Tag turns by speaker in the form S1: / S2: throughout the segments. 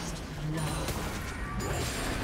S1: First
S2: blood.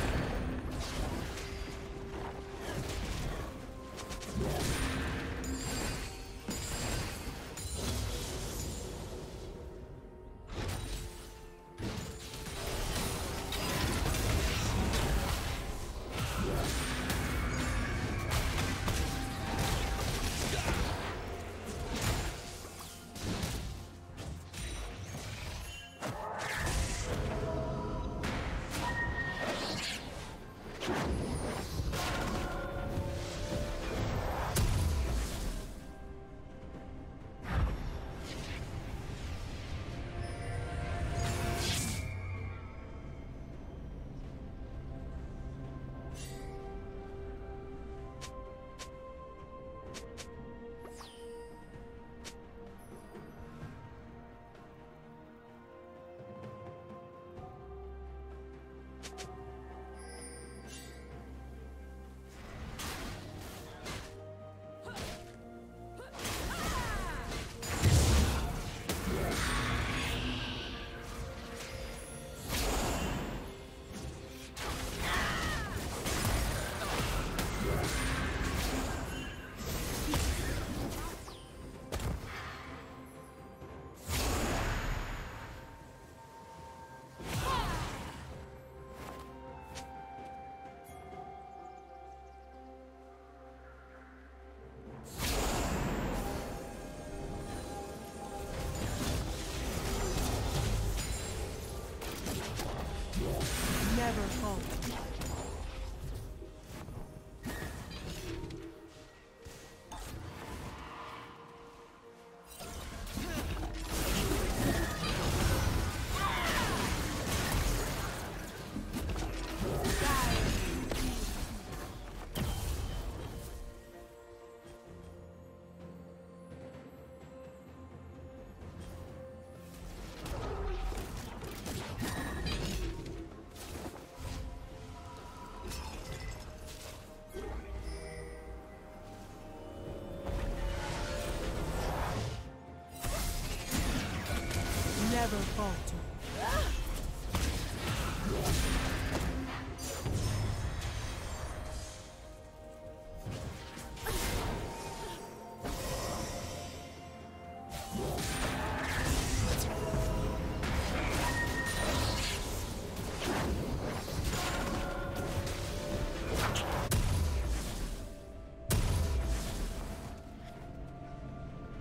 S2: Falter.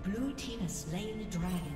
S1: Blue team has slain the dragon.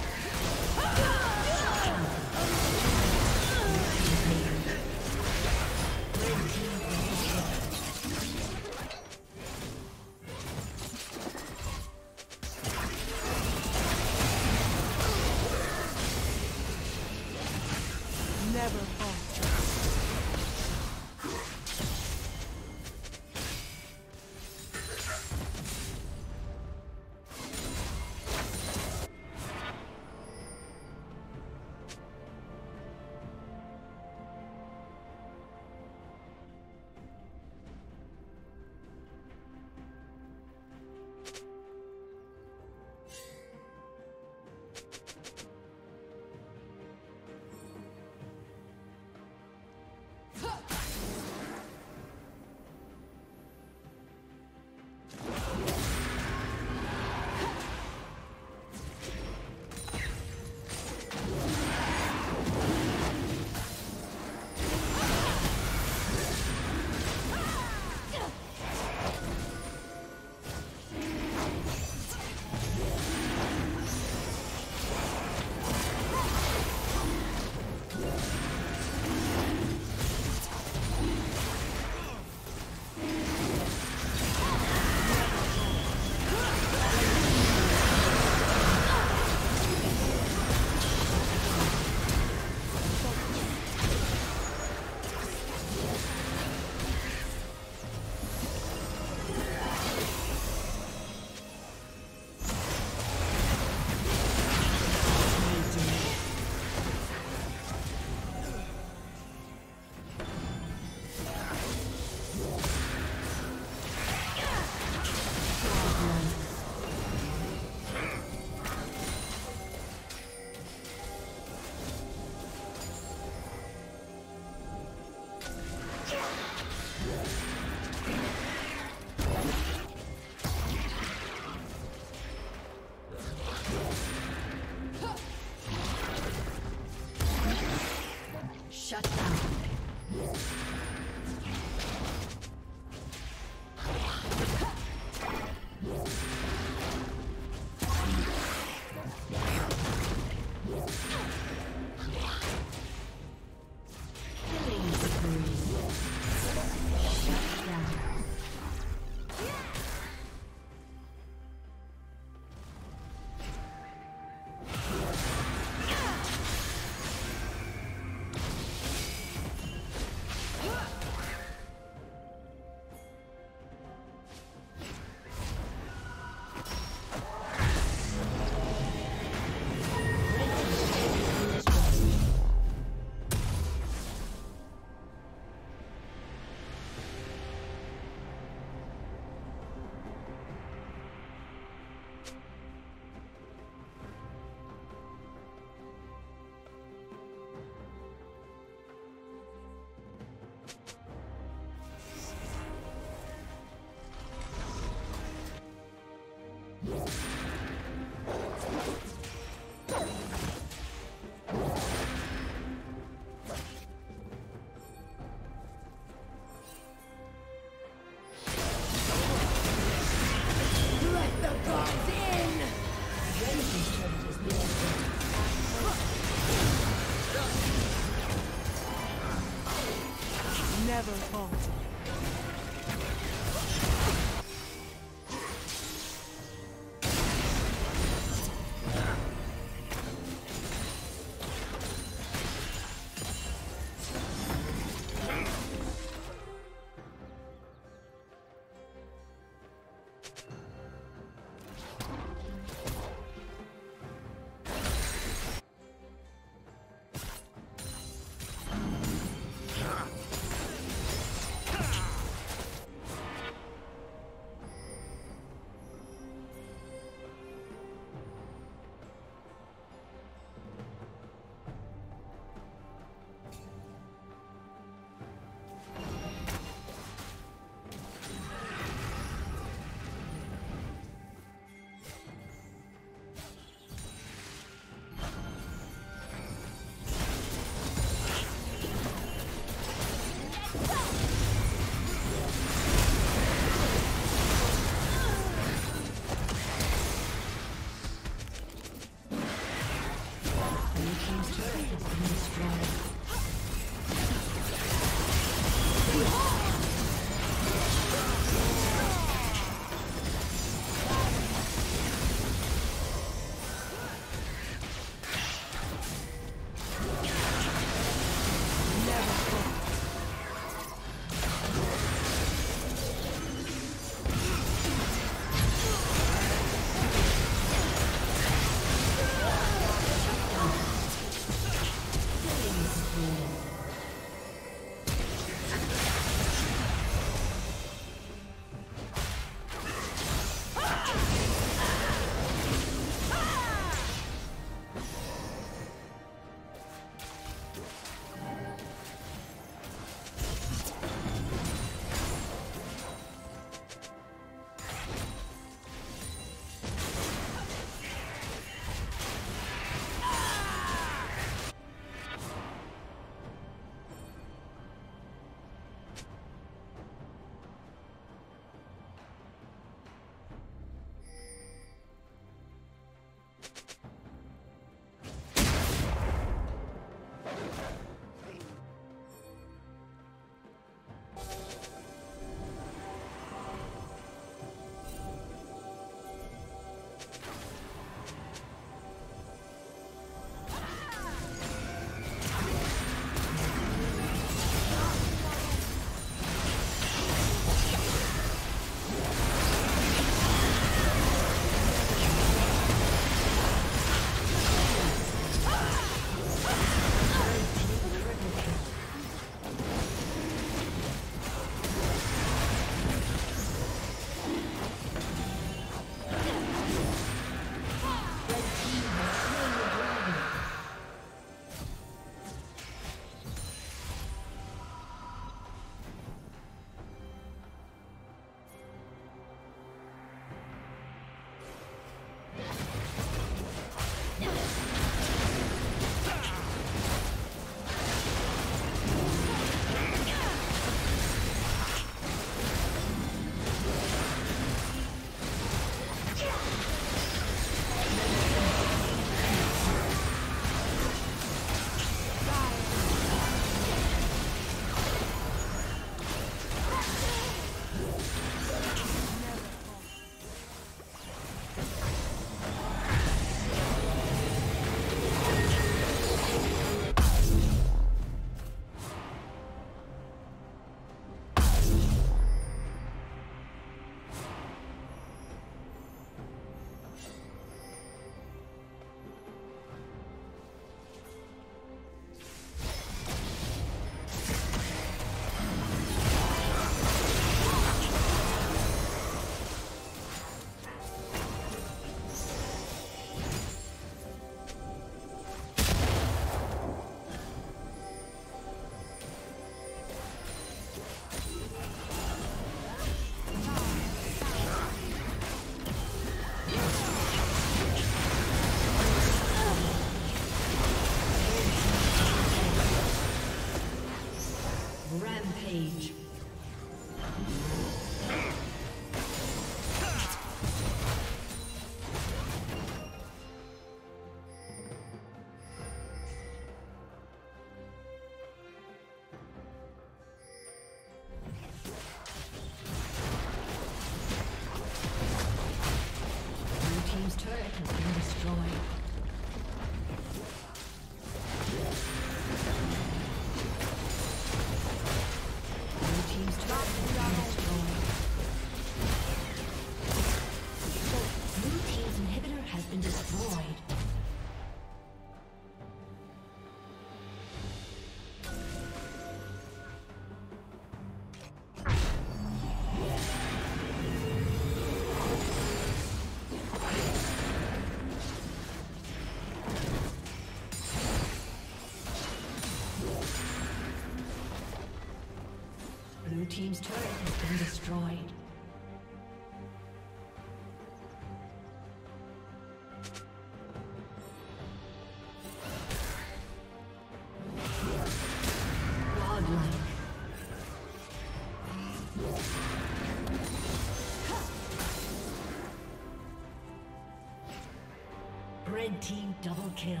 S3: Double kill.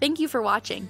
S1: Thank you for watching.